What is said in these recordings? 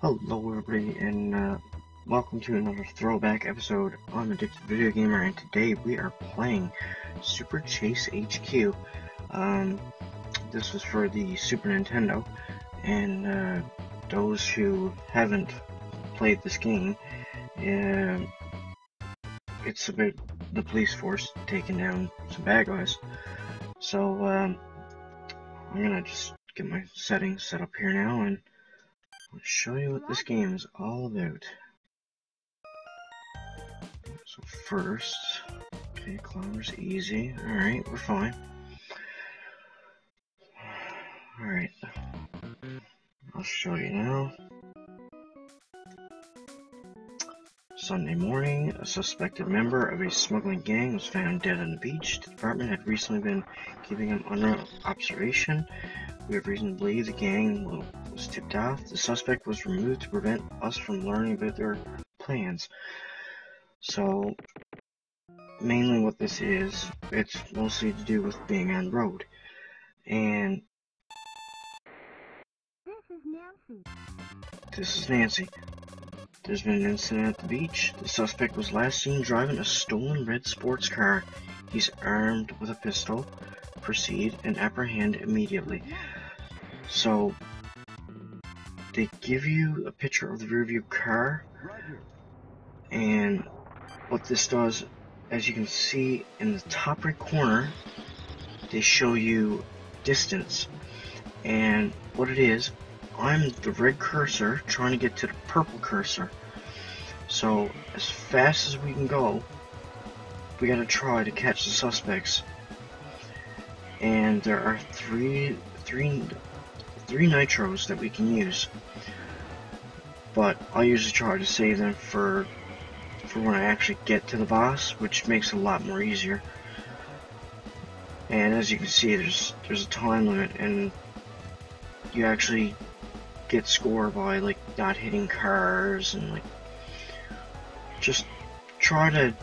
Hello everybody and uh, welcome to another throwback episode on Addicted Video Gamer and today we are playing Super Chase HQ. Um, this was for the Super Nintendo and uh, those who haven't played this game, uh, it's about the police force taking down some bad guys. So um, I'm gonna just get my settings set up here now and I'll show you what this game is all about. So first, okay, climbers easy. Alright, we're fine. Alright. I'll show you now. Sunday morning, a suspected member of a smuggling gang was found dead on the beach. The department had recently been keeping him under observation. We have reason to believe the gang was tipped off. The suspect was removed to prevent us from learning about their plans. So, mainly what this is, it's mostly to do with being on road. And This is Nancy. this is Nancy. There's been an incident at the beach. The suspect was last seen driving a stolen red sports car. He's armed with a pistol. Proceed and apprehend immediately. So, they give you a picture of the rearview car, and what this does, as you can see in the top right corner, they show you distance. And what it is, I'm the red cursor trying to get to the purple cursor. So, as fast as we can go, we gotta try to catch the suspects. And there are three, three, three nitros that we can use. But I'll use the try to save them for, for when I actually get to the boss, which makes it a lot more easier. And as you can see, there's there's a time limit, and you actually get score by like not hitting cars and like just try to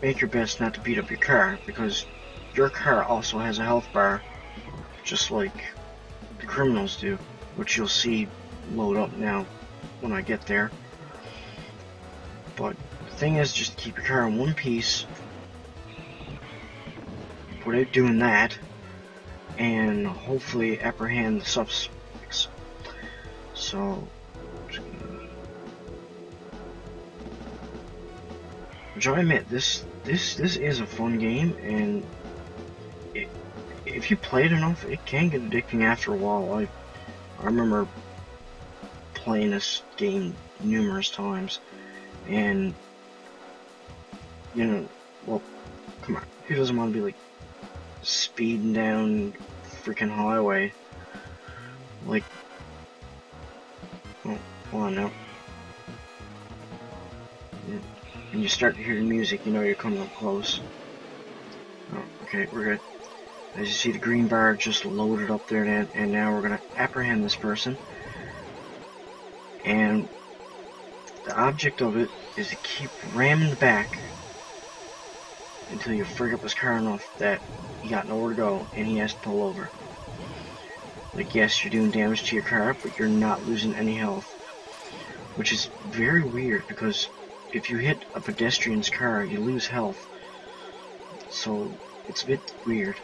make your best not to beat up your car because your car also has a health bar just like criminals do which you'll see load up now when I get there. But the thing is just keep your car in one piece. Without doing that and hopefully apprehend the suspects. So which I admit this this this is a fun game and if you play it enough it can get addicting after a while I I remember playing this game numerous times and you know well come on who doesn't want to be like speeding down freaking highway like oh hold on now and you start to hear the music, you know you're coming up close. Oh, okay, we're good. As you see, the green bar just loaded up there, and, and now we're going to apprehend this person. And the object of it is to keep ramming the back until you frig up his car enough that he got nowhere to go and he has to pull over. Like, yes, you're doing damage to your car, but you're not losing any health. Which is very weird because if you hit a pedestrian's car, you lose health. So, it's a bit weird.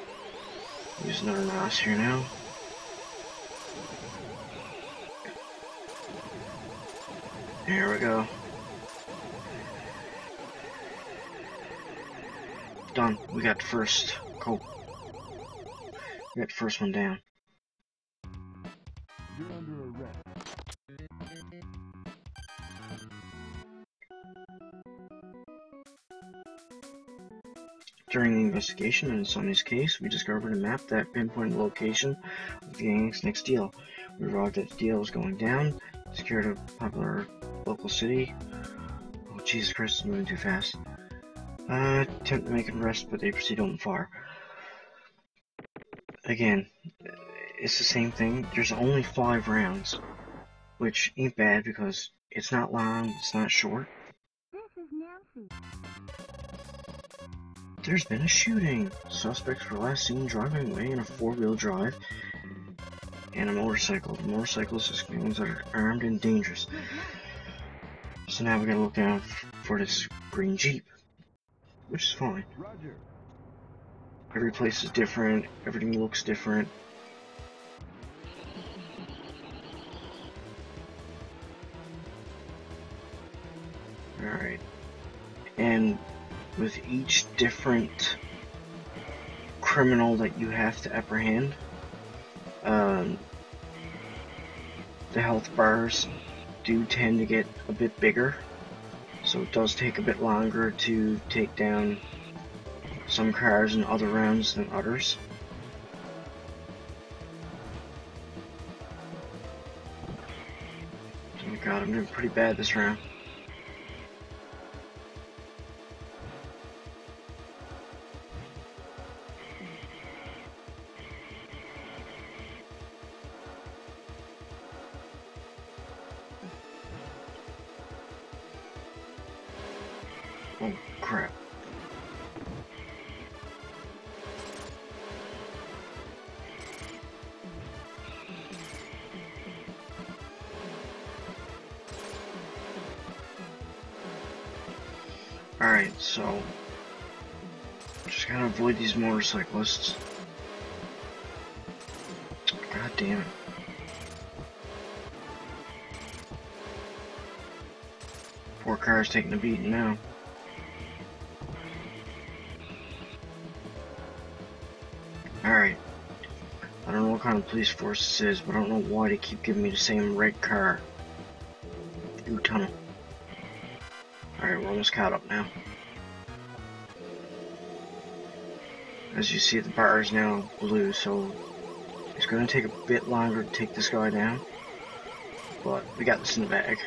Use another mouse here now. There we go. Done. We got first. Cool. We got the first one down. You're under arrest. During the investigation in Sonny's case, we discovered a map that pinpointed the location of the gang's next deal. We arrived at the deal was going down, secured a popular local city. Oh, Jesus Christ, it's moving too fast. Uh, attempt to make an arrest, but they proceed on far. Again, it's the same thing. There's only five rounds, which ain't bad because it's not long, it's not short. There's been a shooting. Suspects were last seen driving away in a four-wheel drive and a motorcycle. The motorcycles is ones that are armed and dangerous. So now we gotta look out for this green Jeep, which is fine. Every place is different, everything looks different. Alright. With each different criminal that you have to apprehend, um, the health bars do tend to get a bit bigger. So it does take a bit longer to take down some cars in other rounds than others. Oh my god, I'm doing pretty bad this round. Crap. Alright, so just gotta avoid these motorcyclists. God damn it. Poor car's taking a beating now. Alright. I don't know what kind of police force this is, but I don't know why they keep giving me the same red car. Ooh, tunnel. Alright, we're almost caught up now. As you see, the bar is now blue, so it's going to take a bit longer to take this guy down. But we got this in the bag.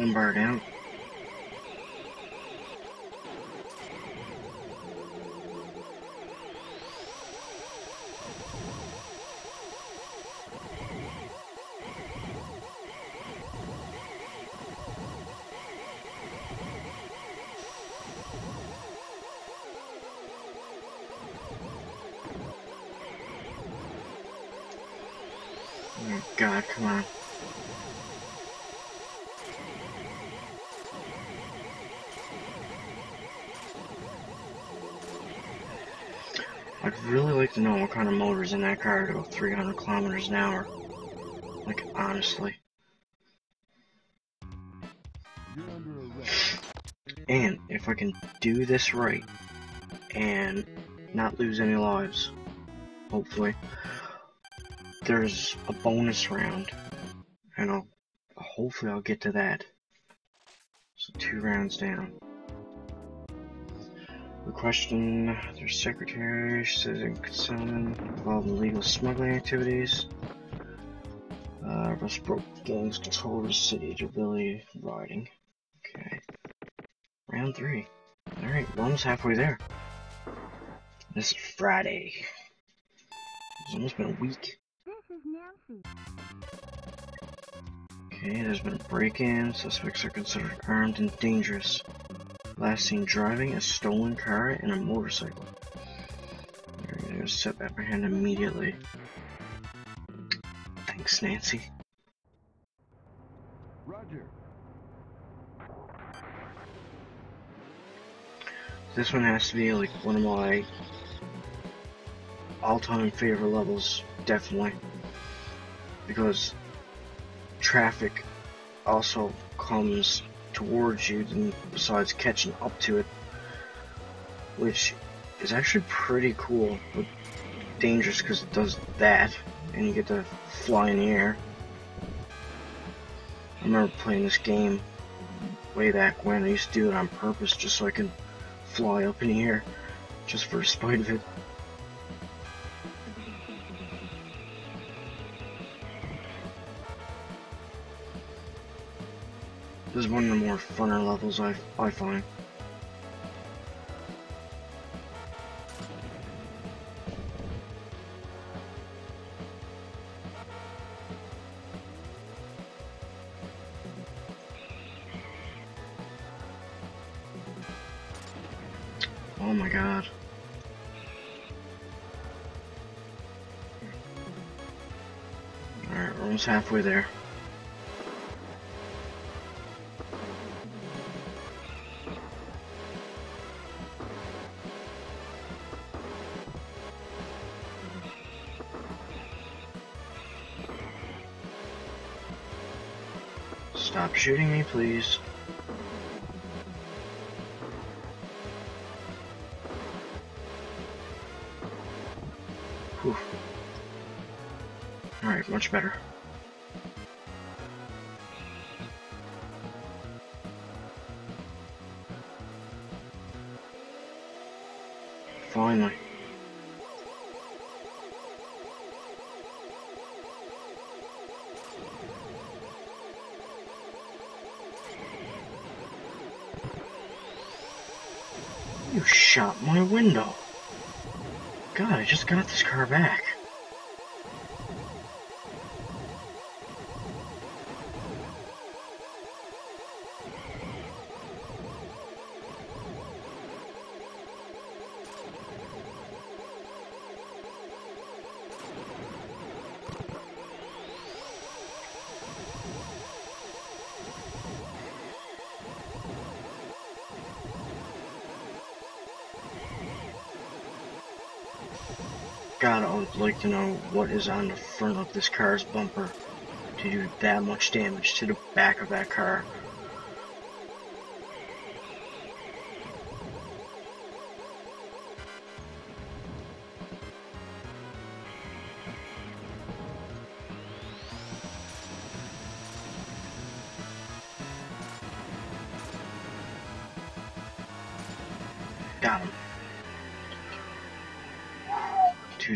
One bar down. God, come on. To know what kind of motor's in that car to go 300 kilometers an hour. Like, honestly. And if I can do this right and not lose any lives, hopefully, there's a bonus round, and I'll hopefully I'll get to that. So two rounds down. Question their secretary. Says in concealment involved in illegal smuggling activities. Uh, broke gangs control of the city, ability riding. Okay. Round three. Alright, we're almost halfway there. This is Friday. It's almost been a week. Okay, there's been a break-in. Suspects are considered armed and dangerous. Last seen driving a stolen car and a motorcycle. They're gonna set apprehend immediately. Thanks, Nancy. Roger. This one has to be like one of my all-time favorite levels, definitely. Because traffic also comes towards you than besides catching up to it. Which is actually pretty cool, but dangerous because it does that, and you get to fly in the air. I remember playing this game way back when. I used to do it on purpose just so I could fly up in the air, just for spite of it. This is one of the more funner levels I, I find. Oh my god. Alright, we're almost halfway there. Stop shooting me, please. Alright, much better. You shot my window. God, I just got this car back. To know what is on the front of this car's bumper to do that much damage to the back of that car.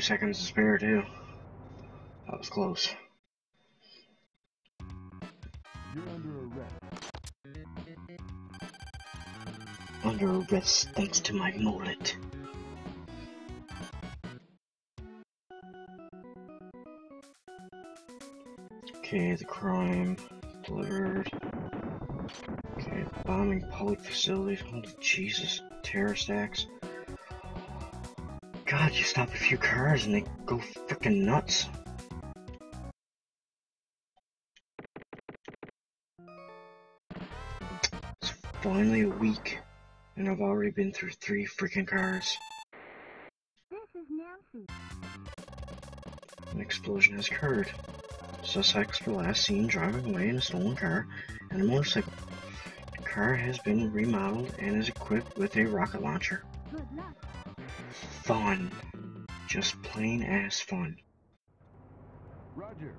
Seconds to spare too. That was close. You're under arrest. Under arrest thanks to my mullet. Okay, the crime delivered. Okay, bombing public facilities. Holy Jesus, terrorist acts. God, you stop a few cars and they go freaking nuts. It's finally a week, and I've already been through three freaking cars. This is Nancy. An explosion has occurred. Suspects were last seen driving away in a stolen car and a motorcycle. The car has been remodeled and is equipped with a rocket launcher. Fun. Just plain ass fun. Roger.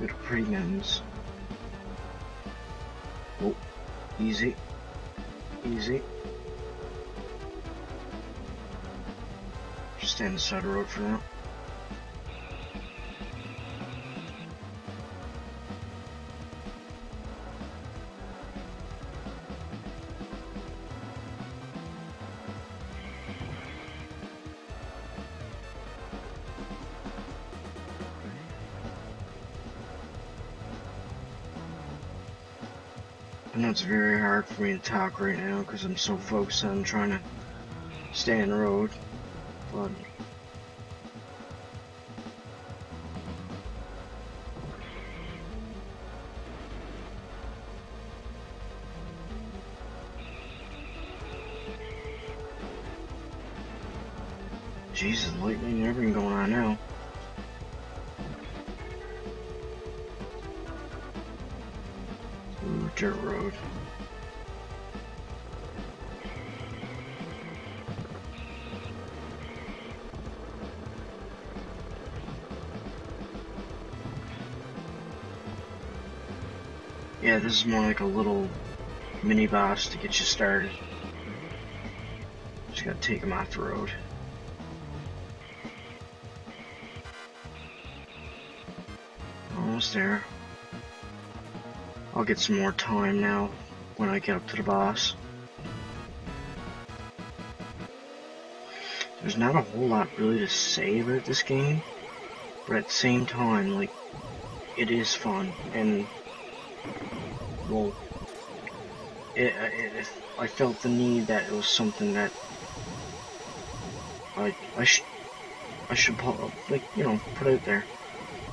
Good premiums. Oh, easy. Easy. Just stay on the side of the road for now. I know it's very hard for me to talk right now because I'm so focused on trying to stay on the road. But Jesus, lightning everything going Yeah, this is more like a little mini boss to get you started. Just gotta take him off the road. Almost there. I'll get some more time now when I get up to the boss. there's not a whole lot really to say about this game, but at the same time, like, it is fun, and, well, it, it, I felt the need that it was something that I, I should, I should, like, you know, put out there.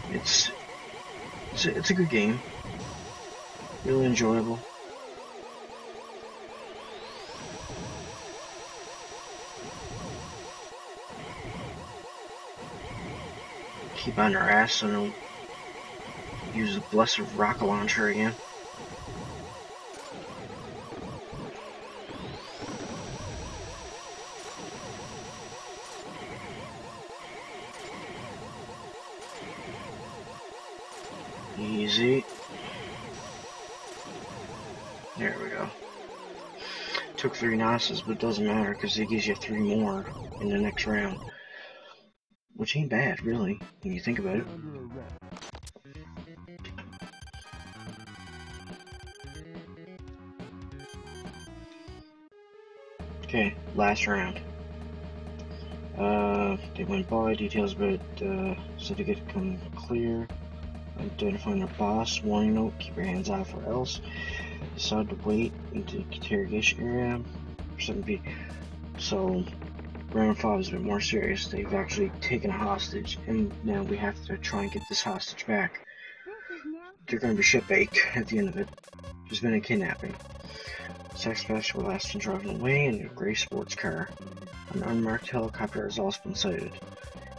It's, it's a, it's a good game. Really enjoyable. Keep on our ass don't use the blessed rocket launcher again. Three NOSes, but it doesn't matter because it gives you three more in the next round. Which ain't bad, really, when you think about it. Okay, last round. Uh, they went by, details about uh, certificate come clear. Identifying their boss, warning note, keep your hands off or else. Decide to wait into the interrogation area. 7B. So, round 5 is a bit more serious. They've actually taken a hostage, and now we have to try and get this hostage back. They're gonna be shit baked at the end of it. There's been a kidnapping. Sex special last seen driving away in a gray sports car. An unmarked helicopter has also been sighted.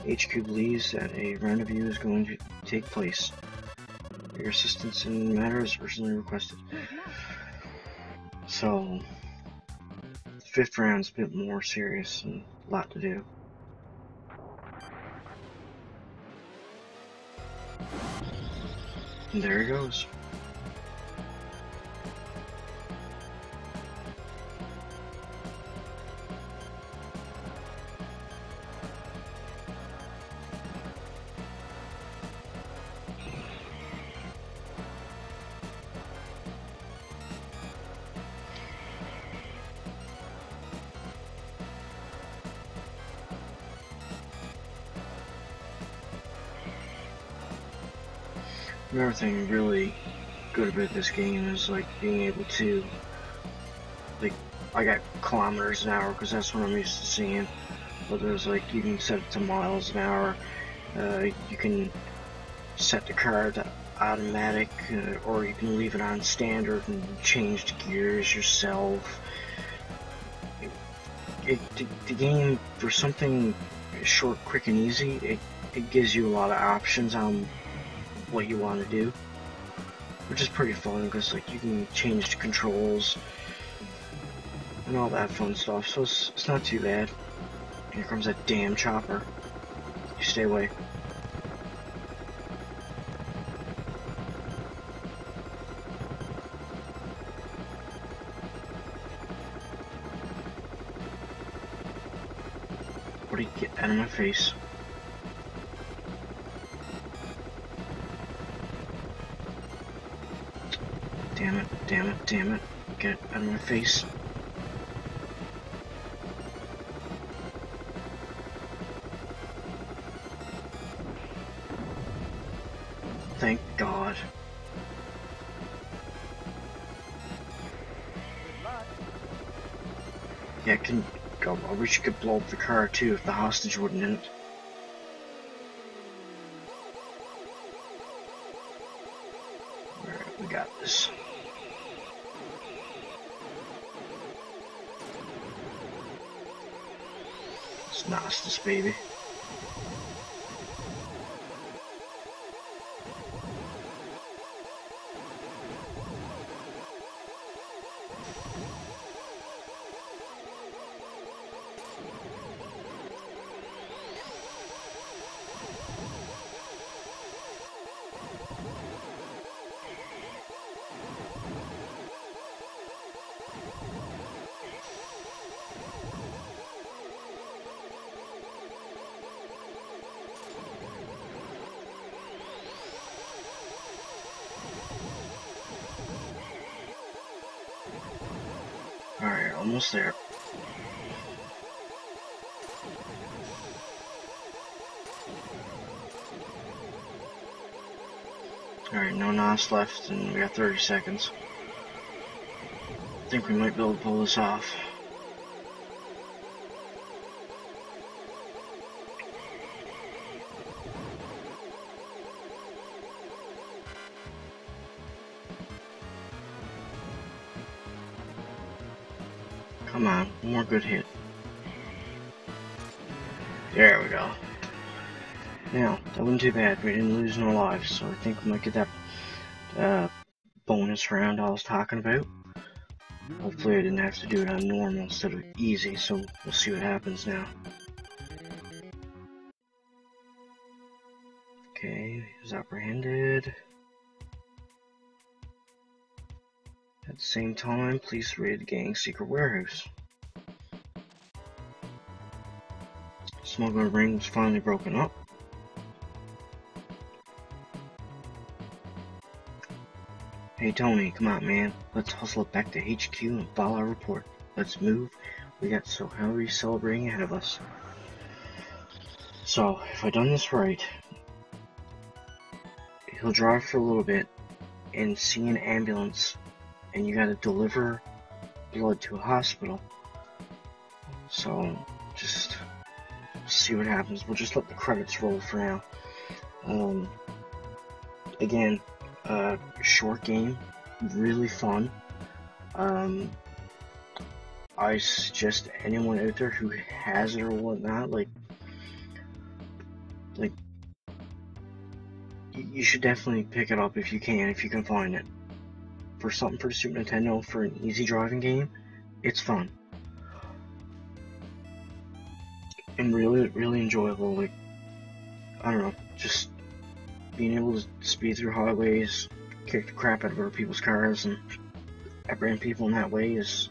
HQ believes that a rendezvous is going to take place. Your assistance in matters urgently requested. So, fifth round's a bit more serious and a lot to do. And there he goes. Another thing really good about this game is like being able to, like, I got kilometers an hour because that's what I'm used to seeing. But there's like you can set it to miles an hour. Uh, you can set the car to automatic, uh, or you can leave it on standard and change the gears yourself. It, it, the, the game for something short, quick, and easy, it, it gives you a lot of options on what you want to do, which is pretty fun because like you can change the controls and all that fun stuff. So it's, it's not too bad. Here comes that damn chopper. You stay away. What do you get out of my face? Damn it, damn it. Get out of my face. Thank God. Yeah, I can go. I wish you could blow up the car too if the hostage wasn't in it. Nastus, baby. Almost there. Alright, no NOS left, and we got 30 seconds. I think we might be able to pull this off. More good hit. There we go. Now, that wasn't too bad. We didn't lose no lives, so I think we might get that uh, bonus round I was talking about. Hopefully I didn't have to do it on normal instead of easy, so we'll see what happens now. Okay, he's apprehended. At the same time, police raid the gang's secret warehouse. Smuggler ring was finally broken up. Hey Tony, come on man, let's hustle it back to HQ and file our report. Let's move. We got so Henry celebrating ahead of us. So, if I done this right, he'll drive for a little bit and see an ambulance and you gotta deliver blood to a hospital. So, just see what happens. We'll just let the credits roll for now. Um, again, uh, short game, really fun. Um, I suggest anyone out there who has it or whatnot, like, like, you should definitely pick it up if you can, if you can find it. For something for Super Nintendo, for an easy driving game, it's fun. And really, really enjoyable, like, I don't know, just being able to speed through highways, kick the crap out of other people's cars, and apprehend people in that way is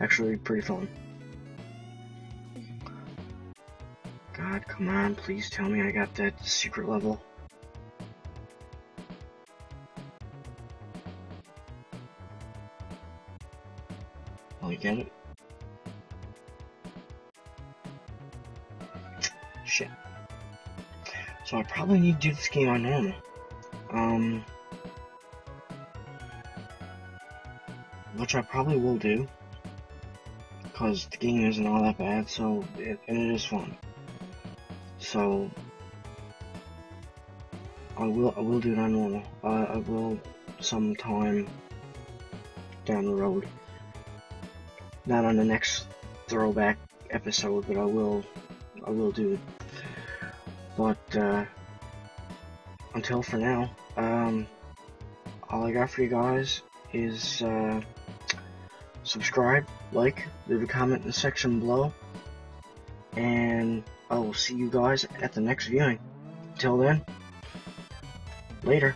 actually pretty fun. God, come on, please tell me I got that secret level. Will you get it? So I probably need to do this game on normal. Um, which I probably will do, because the game isn't all that bad, so it, and it is fun. So I will I will do it on normal. I will sometime down the road. Not on the next throwback episode, but I will I will do. But uh, until for now, um, all I got for you guys is uh, subscribe, like, leave a comment in the section below, and I will see you guys at the next viewing. Until then, later.